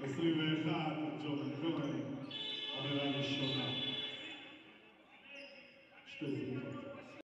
Wesoły żart, John Cohen, aby radość się na sztuce.